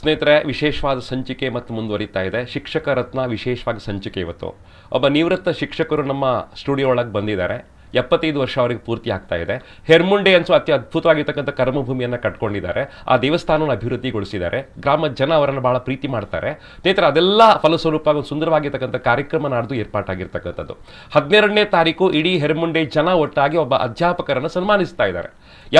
ಸ್ನೇಹಿತರೆ, ವಿಶೇಷವಾದ ಸಂಚಿಕೆ ಮತ್ತು ಮುಂದುವರಿತಾ ಇದೆ. ಶಿಕ್ಷಕ ರತ್ನ ವಿಶೇಷವಾದ ಸಂಚಿಕೆ ಇವತ್ತು. ಒಬ್ಬ ನಿವೃತ್ತ ಶಿಕ್ಷಕರು ನಮ್ಮ ಸ್ಟುಡಿಯೋ ಒಳಗೆ ಬಂದಿದ್ದಾರೆ. ಎಪ್ಪತ್ತೈದು ವರ್ಷ ಅವರಿಗೆ ಪೂರ್ತಿ ಆಗ್ತಾ ಇದೆ. ಹೆರ್ಮುಂಡೆ ಅನ್ಸೋ ಅತಿ ಅದ್ಭುತವಾಗಿರ್ತಕ್ಕಂಥ ಕರ್ಮಭೂಮಿಯನ್ನು ಕಟ್ಕೊಂಡಿದ್ದಾರೆ. ಆ ದೇವಸ್ಥಾನವನ್ನು ಅಭಿವೃದ್ಧಿಗೊಳಿಸಿದ್ದಾರೆ. ಗ್ರಾಮದ ಜನ ಅವರನ್ನು ಬಹಳ ಪ್ರೀತಿ ಮಾಡ್ತಾರೆ. ಸ್ನೇಹಿತರೆ, ಅದೆಲ್ಲ ಫಲಸ್ವರೂಪ ಒಂದು ಸುಂದರವಾಗಿರ್ತಕ್ಕಂಥ ಕಾರ್ಯಕ್ರಮ ನಾಡ್ದು ಏರ್ಪಾಟಾಗಿರ್ತಕ್ಕಂಥದ್ದು. ಹದಿನೆರಡನೇ ತಾರೀಕು ಇಡೀ ಹೆರ್ಮುಂಡೆ ಜನ ಒಟ್ಟಾಗಿ ಒಬ್ಬ ಅಧ್ಯಾಪಕರನ್ನು ಸನ್ಮಾನಿಸ್ತಾ ಇದ್ದಾರೆ.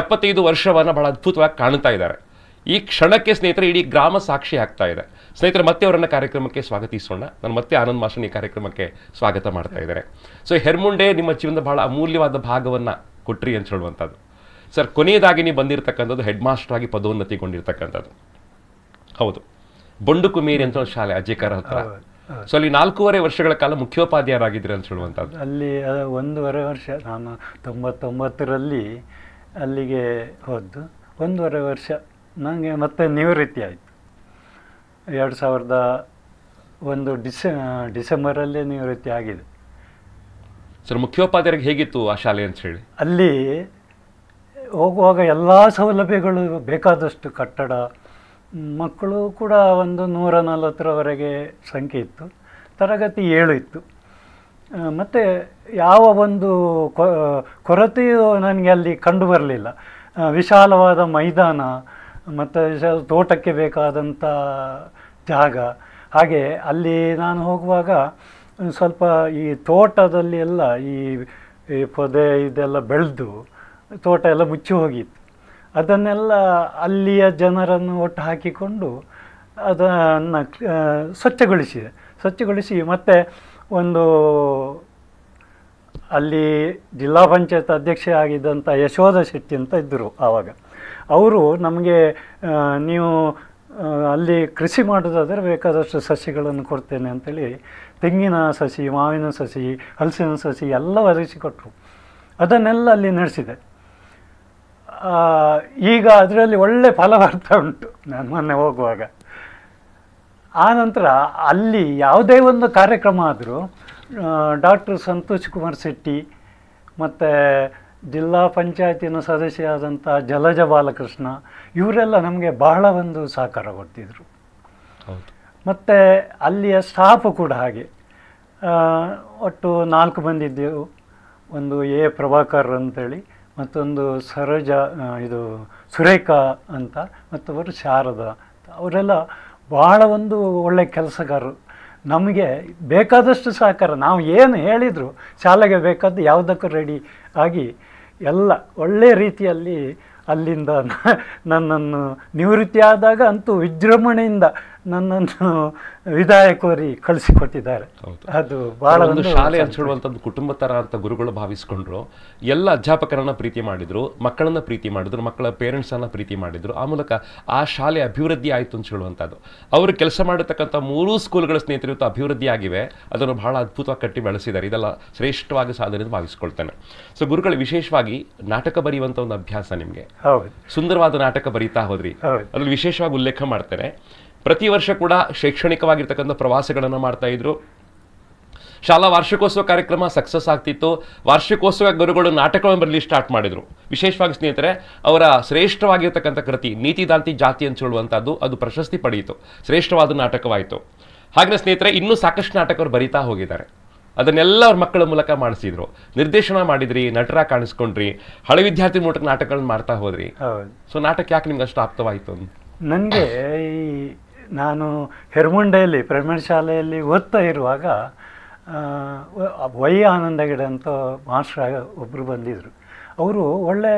ಎಪ್ಪತ್ತೈದು ವರ್ಷವನ್ನು ಬಹಳ ಅದ್ಭುತವಾಗಿ ಕಾಣ್ತಾ ಇದ್ದಾರೆ. ಈ ಕ್ಷಣಕ್ಕೆ ಸ್ನೇಹಿತರೆ ಇಡೀ ಗ್ರಾಮ ಸಾಕ್ಷಿ ಆಗ್ತಾ ಇದೆ. ಸ್ನೇಹಿತರೆ ಮತ್ತೆ ಅವರನ್ನ ಕಾರ್ಯಕ್ರಮಕ್ಕೆ ಸ್ವಾಗತಿಸೋಣ. ನಾನು ಮತ್ತೆ ಆನಂದ್ ಮಾಸ್ಟರ್ ಈ ಕಾರ್ಯಕ್ರಮಕ್ಕೆ ಸ್ವಾಗತ ಮಾಡ್ತಾ ಇದ್ದಾರೆ ಸೊ ಹೆರ್ಮುಂಡೆ ನಿಮ್ಮ ಜೀವನದ ಬಹಳ ಅಮೂಲ್ಯವಾದ ಭಾಗವನ್ನ ಕೊಟ್ರಿ ಅಂತ ಹೇಳುವಂಥದ್ದು. ಸರ್ ಕೊನೆಯದಾಗಿ ನೀವು ಬಂದಿರತಕ್ಕಂಥದ್ದು ಹೆಡ್ ಮಾಸ್ಟರ್ ಆಗಿ ಪದೋನ್ನತಿಗೊಂಡಿರ್ತಕ್ಕಂಥದ್ದು ಹೌದು. ಬೊಂಡು ಕುಮೇರಿ ಅಂತ ಒಂದು ಶಾಲೆ ಅಜೇಕರ ಹತ್ರ. ಸೊ ಅಲ್ಲಿ ನಾಲ್ಕೂವರೆ ವರ್ಷಗಳ ಕಾಲ ಮುಖ್ಯೋಪಾಧ್ಯಾಯರಾಗಿದ್ದೀರಿ ಅಂತ ಹೇಳುವಂಥದ್ದು. ಅಲ್ಲಿ ಒಂದೂವರೆ ವರ್ಷ ನಾನು ತೊಂಬತ್ತೊಂಬತ್ತರಲ್ಲಿ ಅಲ್ಲಿಗೆ ಹೋದ್ದು. ಒಂದೂವರೆ ವರ್ಷ. ನನಗೆ ಮತ್ತೆ ನಿವೃತ್ತಿ ಆಯಿತು. ಎರಡು ಸಾವಿರದ ಒಂದು ಡಿಸೆ ಡಿಸೆಂಬರಲ್ಲೇ ನಿವೃತ್ತಿ ಆಗಿದೆ. ಸರ್ ಮುಖ್ಯೋಪಾಧ್ಯಾಯರಿಗೆ ಹೇಗಿತ್ತು ಆ ಶಾಲೆ ಅಂತ ಹೇಳಿ? ಅಲ್ಲಿ ಹೋಗುವಾಗ ಎಲ್ಲ ಸೌಲಭ್ಯಗಳು ಬೇಕಾದಷ್ಟು ಕಟ್ಟಡ ಮಕ್ಕಳು ಕೂಡ ಒಂದು ನೂರ ನಲವತ್ತರವರೆಗೆ ಸಂಖ್ಯೆ ಇತ್ತು ತರಗತಿ ಏಳು ಇತ್ತು. ಮತ್ತು ಯಾವ ಒಂದು ಕೊರತೆಯೂ ನನಗೆ ಅಲ್ಲಿ ಕಂಡು ಬರಲಿಲ್ಲ. ವಿಶಾಲವಾದ ಮೈದಾನ ಮತ್ತು ತೋಟಕ್ಕೆ ಬೇಕಾದಂಥ ಜಾಗ. ಹಾಗೆ ಅಲ್ಲಿ ನಾನು ಹೋಗುವಾಗ ಸ್ವಲ್ಪ ಈ ತೋಟದಲ್ಲಿ ಎಲ್ಲ ಈ ಪೊದೆ ಇದೆಲ್ಲ ಬೆಳೆದು ತೋಟ ಎಲ್ಲ ಮುಚ್ಚಿ ಹೋಗಿತ್ತು. ಅದನ್ನೆಲ್ಲ ಅಲ್ಲಿಯ ಜನರನ್ನು ಒಟ್ಟು ಹಾಕಿಕೊಂಡು ಅದನ್ನು ಸ್ವಚ್ಛಗೊಳಿಸಿದೆ. ಸ್ವಚ್ಛಗೊಳಿಸಿ ಮತ್ತು ಒಂದು ಅಲ್ಲಿ ಜಿಲ್ಲಾ ಪಂಚಾಯತ್ ಅಧ್ಯಕ್ಷೆ ಆಗಿದ್ದಂಥ ಯಶೋಧ ಶೆಟ್ಟಿ ಅಂತ ಇದ್ದರು ಆವಾಗ. ಅವರು ನಮಗೆ ನೀವು ಅಲ್ಲಿ ಕೃಷಿ ಮಾಡೋದಾದರೆ ಬೇಕಾದಷ್ಟು ಸಸಿಗಳನ್ನು ಕೊಡ್ತೇನೆ ಅಂತೇಳಿ ತೆಂಗಿನ ಸಸಿ, ಮಾವಿನ ಸಸಿ, ಹಲಸಿನ ಸಸಿ ಎಲ್ಲ ಒದಗಿಸಿಕೊಟ್ರು ಅದನ್ನೆಲ್ಲ ಅಲ್ಲಿ ನಡೆಸಿದೆ. ಈಗ ಅದರಲ್ಲಿ ಒಳ್ಳೆ ಫಲ ಬರ್ತಾ ಉಂಟು ನಾನು ಮೊನ್ನೆ ಹೋಗುವಾಗ. ಆ ನಂತರ ಅಲ್ಲಿ ಯಾವುದೇ ಒಂದು ಕಾರ್ಯಕ್ರಮ ಆದರೂ ಡಾಕ್ಟರ್ ಸಂತೋಷ್ ಕುಮಾರ್ ಶೆಟ್ಟಿ ಮತ್ತು ಜಿಲ್ಲಾ ಪಂಚಾಯತಿನ ಸದಸ್ಯರಾದಂಥ ಜಲಜ ಬಾಲಕೃಷ್ಣ ಇವರೆಲ್ಲ ನಮಗೆ ಬಹಳ ಒಂದು ಸಹಕಾರ ಕೊಡ್ತಿದ್ರು. ಮತ್ತು ಅಲ್ಲಿಯ ಸ್ಟಾಫ್ ಕೂಡ ಹಾಗೆ. ಒಟ್ಟು ನಾಲ್ಕು ಮಂದಿ ಇದ್ದೆವು. ಒಂದು ಎ ಪ್ರಭಾಕರ್ ಅಂತೇಳಿ ಮತ್ತೊಂದು ಸರೋಜ ಇದು ಸುರೇಖಾ ಅಂತ ಮತ್ತೊಬ್ಬರು ಶಾರದಾ ಅಂತ. ಅವರೆಲ್ಲ ಭಾಳ ಒಂದು ಒಳ್ಳೆ ಕೆಲಸಗಾರರು. ನಮಗೆ ಬೇಕಾದಷ್ಟು ಸಹಕಾರ. ನಾವು ಏನು ಹೇಳಿದರು ಶಾಲೆಗೆ ಬೇಕಾದ್ದು ಯಾವುದಕ್ಕೂ ರೆಡಿ ಆಗಿ ಎಲ್ಲ ಒಳ್ಳೆಯ ರೀತಿಯಲ್ಲಿ ಅಲ್ಲಿಂದ ನನ್ನನ್ನು ನಿವೃತ್ತಿ ಆದಾಗ ಅಂತೂ ವಿಜೃಂಭಣೆಯಿಂದ ನನ್ನನ್ನು ವಿದಾಯ ಕೋರಿ ಕಳಿಸಿಕೊಟ್ಟಿದ್ದಾರೆ ಅದು ಬಹಳ ಒಂದು ಶಾಲೆ ಅಂತ ಹೇಳುವಂಥದ್ದು ಕುಟುಂಬ ಥರ ಅಂತ ಗುರುಗಳು ಭಾವಿಸ್ಕೊಂಡ್ರು. ಎಲ್ಲ ಅಧ್ಯಾಪಕರನ್ನ ಪ್ರೀತಿ ಮಾಡಿದ್ರು ಮಕ್ಕಳನ್ನ ಪ್ರೀತಿ ಮಾಡಿದ್ರು ಮಕ್ಕಳ ಪೇರೆಂಟ್ಸ್ ಅನ್ನ ಪ್ರೀತಿ ಮಾಡಿದ್ರು. ಆ ಮೂಲಕ ಆ ಶಾಲೆ ಅಭಿವೃದ್ಧಿ ಆಯಿತು ಅಂತ ಹೇಳುವಂಥದ್ದು ಅವರು ಕೆಲಸ ಮಾಡತಕ್ಕಂಥ ಮೂರೂ ಸ್ಕೂಲ್ಗಳ ಸ್ನೇಹಿತರು ಇವತ್ತು ಅಭಿವೃದ್ಧಿ ಆಗಿವೆ. ಅದನ್ನು ಬಹಳ ಅದ್ಭುತವಾಗಿ ಕಟ್ಟಿ ಬೆಳೆಸಿದ್ದಾರೆ. ಇದೆಲ್ಲ ಶ್ರೇಷ್ಠವಾಗಿ ಸಾಧನೆ ಅಂತ ಭಾವಿಸ್ಕೊಳ್ತೇನೆ. ಸೊ ಗುರುಗಳು ವಿಶೇಷವಾಗಿ ನಾಟಕ ಬರೆಯುವಂಥ ಒಂದು ಅಭ್ಯಾಸ ನಿಮಗೆ. ಸುಂದರವಾದ ನಾಟಕ ಬರೀತಾ ಹೋದ್ರಿ. ಹೌದು. ಅದ್ರಲ್ಲಿ ವಿಶೇಷವಾಗಿ ಉಲ್ಲೇಖ ಮಾಡ್ತೇನೆ. ಪ್ರತಿ ವರ್ಷ ಕೂಡ ಶೈಕ್ಷಣಿಕವಾಗಿರ್ತಕ್ಕಂಥ ಪ್ರವಾಸಗಳನ್ನು ಮಾಡ್ತಾ ಇದ್ರು. ಶಾಲಾ ವಾರ್ಷಿಕೋತ್ಸವ ಕಾರ್ಯಕ್ರಮ ಸಕ್ಸಸ್ ಆಗ್ತಿತ್ತು. ವಾರ್ಷಿಕೋತ್ಸವ ಗುರುಗಳು ನಾಟಕವನ್ನು ಬರಲಿ ಸ್ಟಾರ್ಟ್ ಮಾಡಿದ್ರು. ವಿಶೇಷವಾಗಿ ಸ್ನೇಹಿತರೆ ಅವರ ಶ್ರೇಷ್ಠವಾಗಿರ್ತಕ್ಕಂಥ ಕೃತಿ ನೀತಿದಾಂತಿ ಜಾತಿ ಅಂತ ಹೇಳುವಂಥದ್ದು ಅದು ಪ್ರಶಸ್ತಿ ಪಡೆಯಿತು. ಶ್ರೇಷ್ಠವಾದ ನಾಟಕವಾಯಿತು. ಹಾಗೆ ಸ್ನೇಹಿತರೆ ಇನ್ನೂ ಸಾಕಷ್ಟು ನಾಟಕರು ಬರಿತಾ ಹೋಗಿದ್ದಾರೆ. ಅದನ್ನೆಲ್ಲ ಅವ್ರ ಮಕ್ಕಳ ಮೂಲಕ ಮಾಡಿಸಿದ್ರು. ನಿರ್ದೇಶನ ಮಾಡಿದ್ರಿ ನಟರ ಕಾಣಿಸ್ಕೊಂಡ್ರಿ ಹಳೆ ವಿದ್ಯಾರ್ಥಿ ಮೂಲಕ ನಾಟಕಗಳನ್ನ ಮಾಡ್ತಾ ಹೋದ್ರಿ. ಹೌದು. ಸೊ ನಾಟಕ ಯಾಕೆ ನಿಮ್ಗೆ ಅಷ್ಟು ಆಪ್ತವಾಯಿತು ನನಗೆ ಈ ನಾನು ಹೆರ್ಮುಂಡೆಯಲ್ಲಿ ಪ್ರೈಮರಿ ಶಾಲೆಯಲ್ಲಿ ಓದ್ತಾ ಇರುವಾಗ ವ- ವೈ ಆನಂದ ಗಿಡ ಅಂತ ಮಾಸ್ಟ್ರ ಒಬ್ಬರು ಬಂದಿದ್ದರು ಅವರು ಒಳ್ಳೆ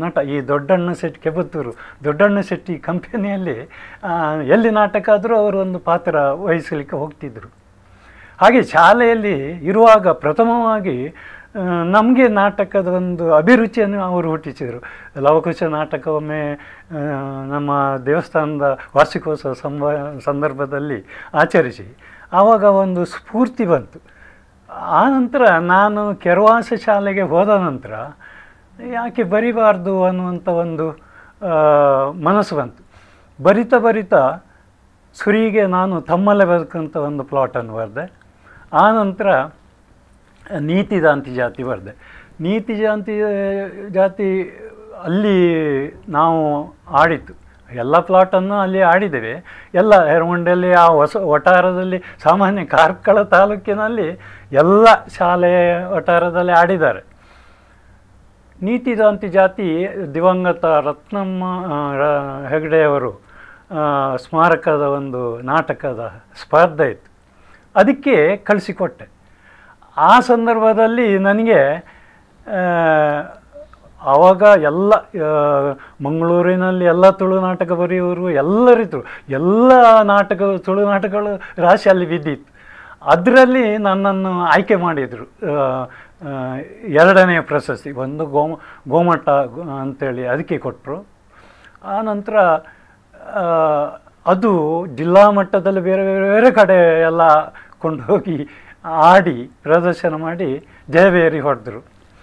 ನಟ, ಈ ದೊಡ್ಡಣ್ಣ ಶೆಟ್ಟಿ, ಕೆಬತ್ತೂರು ದೊಡ್ಡಣ್ಣ ಶೆಟ್ಟಿ ಕಂಪನಿಯಲ್ಲಿ ಎಲ್ಲಿ ನಾಟಕ ಆದರೂ ಅವರು ಒಂದು ಪಾತ್ರ ವಹಿಸಲಿಕ್ಕೆ ಹೋಗ್ತಿದ್ದರು ಹಾಗೆ ಶಾಲೆಯಲ್ಲಿ ಇರುವಾಗ ಪ್ರಥಮವಾಗಿ ನಮಗೆ ನಾಟಕದ ಒಂದು ಅಭಿರುಚಿಯನ್ನು ಅವರು ಹುಟ್ಟಿಸಿದರು. ಲವಕುಶ ನಾಟಕ ಒಮ್ಮೆ ನಮ್ಮ ದೇವಸ್ಥಾನದ ವಾರ್ಷಿಕೋತ್ಸವ ಸಂಬ, ಸಂದರ್ಭದಲ್ಲಿ ಆಚರಿಸಿ, ಆವಾಗ ಒಂದು ಸ್ಫೂರ್ತಿ ಬಂತು. ಆ ನಂತರ ನಾನು ಕೆರವಾಸ ಶಾಲೆಗೆ ಹೋದ ನಂತರ ಯಾಕೆ ಬರಿಬಾರ್ದು ಅನ್ನುವಂಥ ಒಂದು ಮನಸ್ಸು ಬಂತು. ಬರಿತಾ ಬರಿತಾ ಸುರಿಗೆ ನಾನು ತಮ್ಮಲ್ಲೇ ಬದುಕಂಥ ಒಂದು ಪ್ಲಾಟನ್ನು ಬರೆದೆ. ಆ ನಂತರ ನೀತಿ ಜಾಂತಿ ಜಾತಿ ಬರ್ದೆ ನೀತಿ ಜಾಂತಿ, ಜಾತಿ ಅಲ್ಲಿ ನಾವು ಆಡಿತ್ತು ಎಲ್ಲ ಪ್ಲಾಟನ್ನು ಅಲ್ಲಿ ಆಡಿದ್ದೇವೆ. ಎಲ್ಲ ಹೆರಮುಂಡಿಯಲ್ಲಿ ಆ ಹೊಸ ವಠಾರದಲ್ಲಿ, ಸಾಮಾನ್ಯ ಕಾರ್ಕಳ ತಾಲೂಕಿನಲ್ಲಿ ಎಲ್ಲ ಶಾಲೆ ವಠಾರದಲ್ಲಿ ಆಡಿದ್ದಾರೆ. ನೀತಿದಾಂತಿ ಜಾತಿ ದಿವಂಗತ ರತ್ನಮ್ಮ ಹೆಗ್ಡೆಯವರು ಸ್ಮಾರಕದ ಒಂದು ನಾಟಕದ ಸ್ಪರ್ಧೆ ಇತ್ತು. ಅದಕ್ಕೆ ಕಳಿಸಿಕೊಟ್ಟೆ. ಆ ಸಂದರ್ಭದಲ್ಲಿ ನನಗೆ ಆವಾಗ ಎಲ್ಲ ಮಂಗಳೂರಿನಲ್ಲಿ ಎಲ್ಲ ತುಳು ನಾಟಕ ಬರೆಯುವರು ಎಲ್ಲರಿದ್ರು ಎಲ್ಲ ನಾಟಕ, ತುಳು ನಾಟಕಗಳು ರಾಶಿ ಅಲ್ಲಿ ಬಿದ್ದಿತ್ತು. ಅದರಲ್ಲಿ ನನ್ನನ್ನು ಆಯ್ಕೆ ಮಾಡಿದರು. ಎರಡನೇ ಪ್ರಶಸ್ತಿ. ಒಂದು ಗೋಮ ಗೋಮಟ್ಟ ಅಂಥೇಳಿ ಅದಕ್ಕೆ ಕೊಟ್ಟರು ಆ ನಂತರ ಅದು ಜಿಲ್ಲಾ ಮಟ್ಟದಲ್ಲಿ ಬೇರೆ ಬೇರೆ ಬೇರೆ ಕಡೆ ಎಲ್ಲ ಕೊಂಡೋಗಿ ಆಡಿ ಪ್ರದರ್ಶನ ಮಾಡಿ ಜಯವೇರಿ ಹೊಡೆದ್ರು.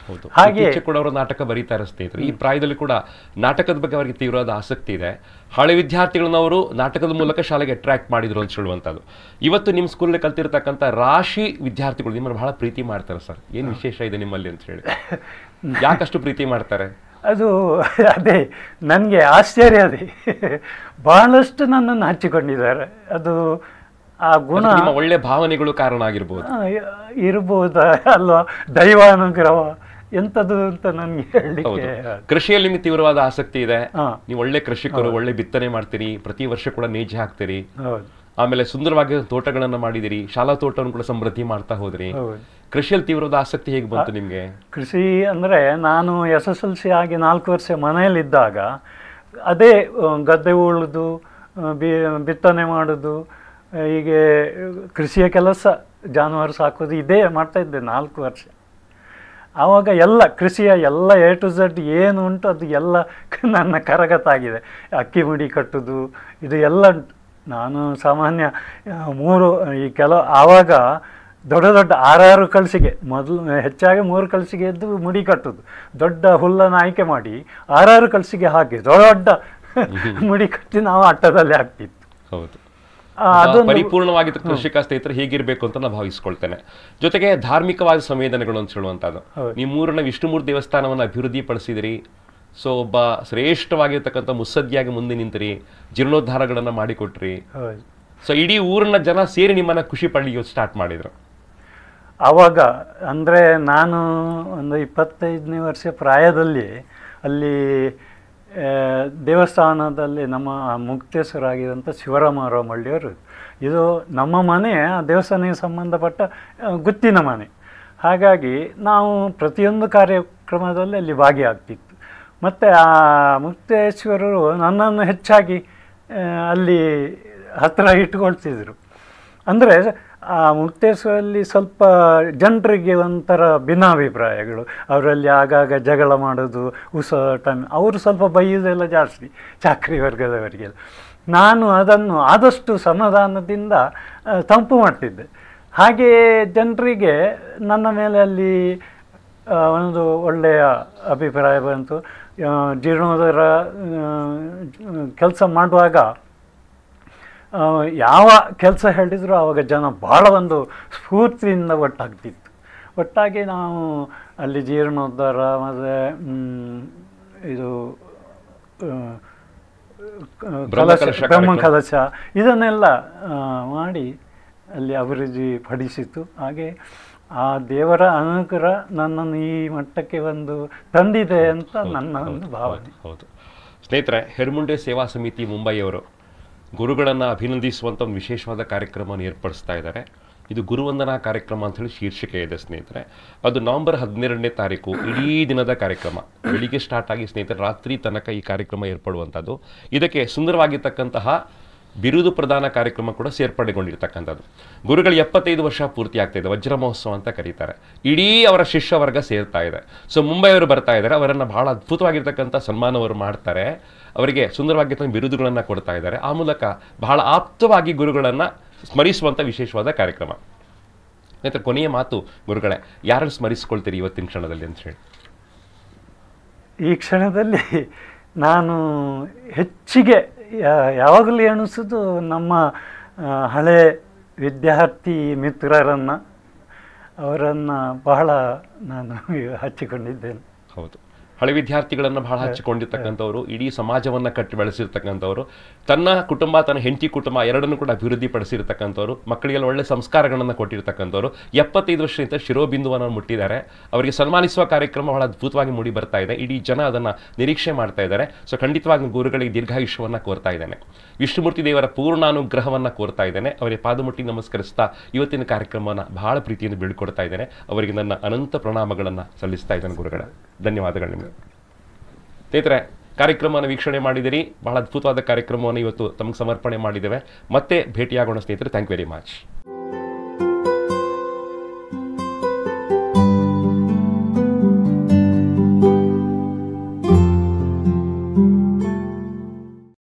ಹೌದು. ಹಾಗೆ- ಕೂಡ ಅವರು ನಾಟಕ ಬರೀತಾರೆ ಸ್ನೇಹಿತರು. ಈ ಪ್ರಾಯದಲ್ಲಿ ಕೂಡ ನಾಟಕದ ಬಗ್ಗೆ ಅವರಿಗೆ ತೀವ್ರವಾದ ಆಸಕ್ತಿ ಇದೆ. ಹಳೆ ವಿದ್ಯಾರ್ಥಿಗಳನ್ನ ಅವರು ನಾಟಕದ ಮೂಲಕ ಶಾಲೆಗೆ ಅಟ್ರಾಕ್ಟ್ ಮಾಡಿದ್ರು ಅಂತ ಹೇಳುವಂಥದ್ದು. ಇವತ್ತು ನಿಮ್ಮ ಸ್ಕೂಲಲ್ಲಿ ಕಲ್ತಿರ್ತಕ್ಕಂಥ ರಾಶಿ ವಿದ್ಯಾರ್ಥಿಗಳು ನಿಮ್ಮನ್ನು ಬಹಳ ಪ್ರೀತಿ ಮಾಡ್ತಾರೆ ಸರ್. ಏನು ವಿಶೇಷ ಇದೆ ನಿಮ್ಮಲ್ಲಿ ಅಂತ ಹೇಳಿ. ಯಾಕಷ್ಟು ಪ್ರೀತಿ ಮಾಡ್ತಾರೆ? ಅದು ಅದೇ ನನಗೆ ಆಶ್ಚರ್ಯ ಅದೇ. ಬಹಳಷ್ಟು ನನ್ನನ್ನು ಹಚ್ಚಿಕೊಂಡಿದ್ದಾರೆ ಅದು ಆ ಗುಣ ಒಳ್ಳೆ ಭಾವನೆಗಳು ಕಾರಣ ಆಗಿರ್ಬೋದು. ಇರಬಹುದ ಅಲ್ವಾ? ದೈವಾನುಗ್ರಹ ಎಂಥದ್ದು ಅಂತ ನನಗೆ ಹೇಳಿ ಹೇಳಲಿಕ್ಕೆ ಕೃಷಿಯಲ್ಲಿ ನಿಮಗೆ ತೀವ್ರವಾದ ಆಸಕ್ತಿ ಇದೆ. ನೀವು ಒಳ್ಳೆ ಕೃಷಿಕರು ಒಳ್ಳೆ ಬಿತ್ತನೆ ಮಾಡ್ತೀರಿ. ಪ್ರತಿ ವರ್ಷ ಕೂಡ ನೇಜಿ ಹಾಕ್ತೀರಿ. ಆಮೇಲೆ ಸುಂದರವಾಗಿ ತೋಟಗಳನ್ನ ಮಾಡಿದಿರಿ. ಶಾಲಾ ತೋಟವನ್ನು ಕೂಡ ಸಮೃದ್ಧಿ ಮಾಡ್ತಾ ಹೋದ್ರಿ. ಕೃಷಿಯಲ್ಲಿ ತೀವ್ರವಾದ ಆಸಕ್ತಿ ಹೇಗೆ ಬಂತು ನಿಮ್ಗೆ? ಕೃಷಿ ಅಂದ್ರೆ ನಾನು ಎಸ್ ಎಸ್ ಎಲ್ ಸಿ ಆಗಿ ನಾಲ್ಕು ವರ್ಷ ಮನೆಯಲ್ಲಿದ್ದಾಗ ಅದೇ ಗದ್ದೆ ಉಳುದು ಬಿತ್ತನೆ ಮಾಡೋದು ಹೀಗೆ ಕೃಷಿಯ ಕೆಲಸ ಜಾನುವಾರು ಸಾಕೋದು ಇದೇ ಮಾಡ್ತಾ ಇದ್ದೆ ನಾಲ್ಕು ವರ್ಷ. ಆವಾಗ ಎಲ್ಲ ಕೃಷಿಯ ಎಲ್ಲ ಎ ಟು ಝಡ್ ಏನು ಉಂಟು ಅದು ಎಲ್ಲ ನನ್ನ ಕರಗತಾಗಿದೆ. ಅಕ್ಕಿ ಮುಡಿ ಕಟ್ಟುದು, ಇದು ಎಲ್ಲ ಉಂಟು. ನಾನು ಸಾಮಾನ್ಯ ಮೂರು, ಈ ಕೆಲವು ಆವಾಗ ದೊಡ್ಡ ದೊಡ್ಡ ಆರಾರು ಕಳಸಿಗೆ ಮೊದಲು, ಹೆಚ್ಚಾಗಿ ಮೂರು ಕಳಸಿಗೆ ಎದ್ದು ಮುಡಿ ಕಟ್ಟುದು. ದೊಡ್ಡ ಹುಲ್ಲನ್ನು ಆಯ್ಕೆ ಮಾಡಿ ಆರಾರು ಕಳಸಿಗೆ ಹಾಕಿ ದೊಡ್ಡ ಮುಡಿ ಕಟ್ಟಿ ನಾವು ಅಟ್ಟದಲ್ಲಿ ಹಾಕ್ತಿತ್ತು. ಹೌದು. ಪರಿಪೂರ್ಣವಾಗಿ ಕೃಷಿಕ ಸ್ನೇಹಿತರು ಹೇಗಿರಬೇಕು ಅಂತ ನಾನು ಭಾವಿಸ್ಕೊಳ್ತೇನೆ. ಜೊತೆಗೆ ಧಾರ್ಮಿಕವಾದ ಸಂವೇದನೆಗಳು ಅಂತ ಹೇಳುವಂತದ್ದು. ನೀವು ಮೂರನ್ನ ವಿಷ್ಣುಮೂರ್ತಿ ದೇವಸ್ಥಾನವನ್ನು ಅಭಿವೃದ್ಧಿ ಪಡಿಸಿದಿರಿ ಸೊ ಒಬ್ಬ ಶ್ರೇಷ್ಠವಾಗಿರ್ತಕ್ಕಂಥ ಮುಸ್ಸದ್ದಿಯಾಗಿ ಮುಂದೆ ನಿಂತಿರಿ. ಜೀರ್ಣೋದ್ಧಾರಗಳನ್ನ ಮಾಡಿಕೊಟ್ರಿ. ಸೊ ಇಡೀ ಊರಿನ ಜನ ಸೇರಿ ನಿಮ್ಮನ್ನ ಖುಷಿ ಪಡಲಿಕ್ಕೆ ಸ್ಟಾರ್ಟ್ ಮಾಡಿದ್ರು. ಆವಾಗ ಅಂದರೆ ನಾನು ಒಂದು ಇಪ್ಪತ್ತೈದನೇ ವರ್ಷ ಪ್ರಾಯದಲ್ಲಿ ಅಲ್ಲಿ ದೇವಸ್ಥಾನದಲ್ಲಿ ನಮ್ಮ ಮುಕ್ತೇಶ್ವರಾಗಿರುವಂಥ ಶಿವರಾಮರಾವ್ ಮಳ್ಳಿಯವರು ಇದು ನಮ್ಮ ಮನೆ ದೇವಸ್ಥಾನಕ್ಕೆ ಸಂಬಂಧಪಟ್ಟ ಗುತ್ತಿನ ಮನೆ. ಹಾಗಾಗಿ ನಾವು ಪ್ರತಿಯೊಂದು ಕಾರ್ಯಕ್ರಮದಲ್ಲಿ ಅಲ್ಲಿ ಭಾಗಿಯಾಗ್ತಿತ್ತು. ಮತ್ತು ಆ ಮುಕ್ತೇಶ್ವರರು ನನ್ನನ್ನು ಹೆಚ್ಚಾಗಿ ಅಲ್ಲಿ ಹತ್ತಿರ ಇಟ್ಕೊಳ್ತಿದ್ರು ಅಂದರೆ ಆ ಮುಕ್ತೇಶ್ವರಲ್ಲಿ ಸ್ವಲ್ಪ ಜನರಿಗೆ ಒಂಥರ ಭಿನ್ನಾಭಿಪ್ರಾಯಗಳು. ಅವರಲ್ಲಿ ಆಗಾಗ ಜಗಳ ಮಾಡೋದು ಟೈಮ್ ಅವರು ಸ್ವಲ್ಪ ಬೈಯೋದೆಲ್ಲ ಜಾಸ್ತಿ, ಚಾಕ್ರಿ ವರ್ಗದವರಿಗೆಲ್ಲ. ನಾನು ಅದನ್ನು ಆದಷ್ಟು ಸಮಾಧಾನದಿಂದ ತಂಪು ಮಾಡ್ತಿದ್ದೆ. ಹಾಗೆಯೇ ಜನರಿಗೆ ನನ್ನ ಮೇಲೆ ಅಲ್ಲಿ ಒಂದು ಒಳ್ಳೆಯ ಅಭಿಪ್ರಾಯ ಬಂತು. ಜೀರ್ಣೋದರ ಕೆಲಸ ಮಾಡುವಾಗ ಯಾವ ಕೆಲಸ ಹೇಳಿದ್ರು ಆವಾಗ ಜನ ಭಾಳ ಒಂದು ಸ್ಫೂರ್ತಿಯಿಂದ ಒಟ್ಟಾಗ್ತಿತ್ತು. ಒಟ್ಟಾಗಿ ನಾವು ಅಲ್ಲಿ ಜೀರ್ಣೋದ್ಧಾರ ಮತ್ತು ಇದು ಕಲಶ ಬ್ರಹ್ಮ ಕಲಶ ಇದನ್ನೆಲ್ಲ ಮಾಡಿ ಅಲ್ಲಿ ಅಭಿವೃದ್ಧಿ ಪಡಿಸಿತು ಹಾಗೆ ಆ ದೇವರ ಅನುಗ್ರಹ ನನ್ನನ್ನು ಈ ಮಟ್ಟಕ್ಕೆ ಒಂದು ತಂದಿದೆ ಅಂತ ನನ್ನ ಒಂದು ಭಾವನೆ. ಹೌದು. ಸ್ನೇಹಿತರೆ ಹೆರ್ಮುಂಡೆ ಸೇವಾ ಸಮಿತಿ ಮುಂಬೈಯವರು ಗುರುಗಳನ್ನು ಅಭಿನಂದಿಸುವಂಥ ಒಂದು ವಿಶೇಷವಾದ ಕಾರ್ಯಕ್ರಮವನ್ನು ಏರ್ಪಡಿಸ್ತಾ ಇದ್ದಾರೆ. ಇದು ಗುರುವಂದನಾ ಕಾರ್ಯಕ್ರಮ ಅಂತ ಹೇಳಿ ಶೀರ್ಷಿಕೆ ಇದೆ, ಸ್ನೇಹಿತರೆ. ಅದು ನವಂಬರ್ ಹದಿನೆರಡನೇ ತಾರೀಕು, ಇಡೀ ದಿನದ ಕಾರ್ಯಕ್ರಮ. ಬೆಳಿಗ್ಗೆ ಸ್ಟಾರ್ಟ್ ಆಗಿ, ಸ್ನೇಹಿತರೆ, ರಾತ್ರಿ ತನಕ ಈ ಕಾರ್ಯಕ್ರಮ ಏರ್ಪಡುವಂಥದ್ದು. ಇದಕ್ಕೆ ಸುಂದರವಾಗಿರ್ತಕ್ಕಂತಹ ಬಿರುದು ಪ್ರದಾನ ಕಾರ್ಯಕ್ರಮ ಕೂಡ ಸೇರ್ಪಡೆಗೊಂಡಿರ್ತಕ್ಕಂಥದ್ದು. ಗುರುಗಳು ಎಪ್ಪತ್ತೈದು ವರ್ಷ ಪೂರ್ತಿ ಆಗ್ತಾ ಇದೆ. ವಜ್ರ ಮಹೋತ್ಸವ ಅಂತ ಕರೀತಾರೆ. ಇಡೀ ಅವರ ಶಿಷ್ಯ ವರ್ಗ ಸೇರ್ತಾ ಇದೆ. ಸೊ ಮುಂಬೈಯವರು ಬರ್ತಾ ಇದ್ದಾರೆ. ಅವರನ್ನು ಬಹಳ ಅದ್ಭುತವಾಗಿರ್ತಕ್ಕಂಥ ಸನ್ಮಾನವರು ಮಾಡ್ತಾರೆ. ಅವರಿಗೆ ಸುಂದರವಾಗಿರ್ತಕ್ಕಂಥ ಬಿರುದುಗಳನ್ನು ಕೊಡ್ತಾ ಇದ್ದಾರೆ. ಆ ಮೂಲಕ ಬಹಳ ಆಪ್ತವಾಗಿ ಗುರುಗಳನ್ನು ಸ್ಮರಿಸುವಂಥ ವಿಶೇಷವಾದ ಕಾರ್ಯಕ್ರಮ. ಸ್ನೇಹಿತರೆ, ಕೊನೆಯ ಮಾತು ಗುರುಗಳೇ, ಯಾರನ್ನು ಸ್ಮರಿಸ್ಕೊಳ್ತೀರಿ ಇವತ್ತಿನ ಕ್ಷಣದಲ್ಲಿ ಅಂತ ಹೇಳಿ? ಈ ಕ್ಷಣದಲ್ಲಿ ನಾನು ಹೆಚ್ಚಿಗೆ ಯಾವಾಗಲೂ ಎಣಿಸೋದು ನಮ್ಮ ಹಳೆ ವಿದ್ಯಾರ್ಥಿ ಮಿತ್ರರನ್ನು ಅವರನ್ನು ಬಹಳ ನಾನು ಹಚ್ಚಿಕೊಂಡಿದ್ದೇನೆ. ಹೌದು. ಹಳೆ ವಿದ್ಯಾರ್ಥಿಗಳನ್ನು ಬಹಳ ಹಚ್ಚಿಕೊಂಡಿರ್ತಕ್ಕಂಥವ್ರು, ಇಡೀ ಸಮಾಜವನ್ನ ಕಟ್ಟಿ ಬೆಳೆಸಿರ್ತಕ್ಕಂಥವ್ರು, ತನ್ನ ಕುಟುಂಬ, ತನ್ನ ಹೆಂಡತಿ ಕುಟುಂಬ ಎರಡನ್ನೂ ಕೂಡ ಅಭಿವೃದ್ಧಿ ಪಡಿಸಿರ್ತಕ್ಕಂಥವ್ರು ಮಕ್ಕಳಿಗೆಲ್ಲ ಒಳ್ಳೆ ಸಂಸ್ಕಾರಗಳನ್ನು ಕೊಟ್ಟಿರ್ತಕ್ಕಂಥವ್ರು. ಎಪ್ಪತ್ತೈದು ವರ್ಷದಿಂದ ಶಿರೋಬಿಂದುವನ್ನು ಮುಟ್ಟಿದ್ದಾರೆ. ಅವರಿಗೆ ಸನ್ಮಾನಿಸುವ ಕಾರ್ಯಕ್ರಮ ಬಹಳ ಅದ್ಭುತವಾಗಿ ಮೂಡಿ ಬರ್ತಾ ಇದೆ. ಇಡೀ ಜನ ಅದನ್ನ ನಿರೀಕ್ಷೆ ಮಾಡ್ತಾ ಇದ್ದಾರೆ. ಸೊ ಖಂಡಿತವಾಗಿ ಗುರುಗಳಿಗೆ ದೀರ್ಘಾಯುಷ್ಯವನ್ನು ಕೋರ್ತಾ ಇದ್ದೇನೆ. ವಿಷ್ಣುಮೂರ್ತಿ ದೇವರ ಪೂರ್ಣಾನುಗ್ರಹವನ್ನ ಕೋರ್ತಾ ಇದ್ದೇನೆ. ಅವರಿಗೆ ಪಾದಮುಟ್ಟಿ ನಮಸ್ಕರಿಸ್ತಾ ಇವತ್ತಿನ ಕಾರ್ಯಕ್ರಮವನ್ನು ಬಹಳ ಪ್ರೀತಿಯಿಂದ ಬೀಳ್ಕೊಡ್ತಾ ಇದ್ದೇನೆ. ಅವರಿಗೆ ನನ್ನ ಅನಂತ ಪ್ರಣಾಮಗಳನ್ನು ಸಲ್ಲಿಸ್ತಾ ಇದ್ದೇನೆ ಗುರುಗಳ. ಧನ್ಯವಾದಗಳು ನಿಮಗೆ. ಸ್ನೇಹಿತರೆ, ಕಾರ್ಯಕ್ರಮವನ್ನು ವೀಕ್ಷಣೆ ಮಾಡಿದಿರಿ. ಬಹಳ ಅದ್ಭುತವಾದ ಕಾರ್ಯಕ್ರಮವನ್ನು ಇವತ್ತು ತಮಗೆ ಸಮರ್ಪಣೆ ಮಾಡಿದ್ದೇವೆ. ಮತ್ತೆ ಭೇಟಿಯಾಗೋಣ ಸ್ನೇಹಿತರೆ. Thank very much